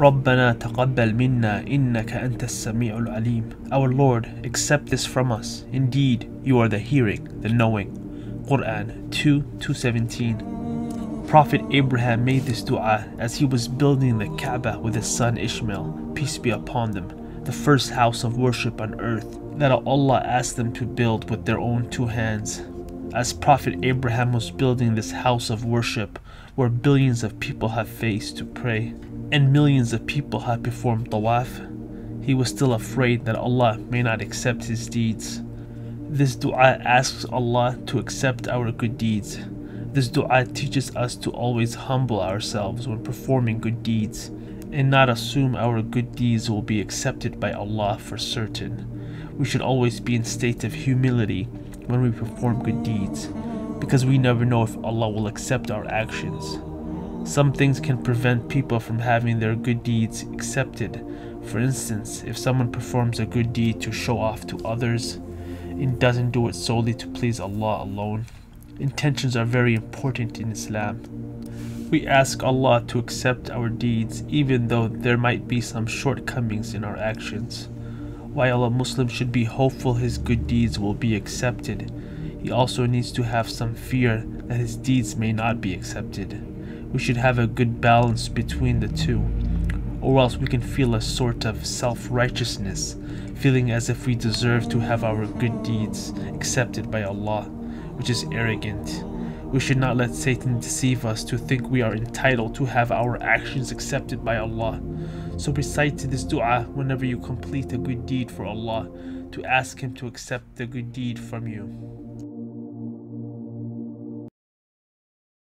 ربنا تقبل منا إنك أنت السميع العليم Our Lord, accept this from us. Indeed, you are the hearing, the knowing. Quran 2 217 Prophet Abraham made this dua as he was building the Kaaba with his son Ishmael, peace be upon them, the first house of worship on earth that Allah asked them to build with their own two hands. As Prophet Abraham was building this house of worship where billions of people have faced to pray and millions of people have performed tawaf, he was still afraid that Allah may not accept his deeds. This dua asks Allah to accept our good deeds. This dua teaches us to always humble ourselves when performing good deeds and not assume our good deeds will be accepted by Allah for certain. We should always be in state of humility when we perform good deeds because we never know if Allah will accept our actions. Some things can prevent people from having their good deeds accepted. For instance, if someone performs a good deed to show off to others and doesn't do it solely to please Allah alone, intentions are very important in Islam. We ask Allah to accept our deeds even though there might be some shortcomings in our actions. While a Muslim should be hopeful his good deeds will be accepted, he also needs to have some fear that his deeds may not be accepted. We should have a good balance between the two, or else we can feel a sort of self-righteousness, feeling as if we deserve to have our good deeds accepted by Allah, which is arrogant. We should not let Satan deceive us to think we are entitled to have our actions accepted by Allah. So recite this dua whenever you complete a good deed for Allah to ask Him to accept the good deed from you.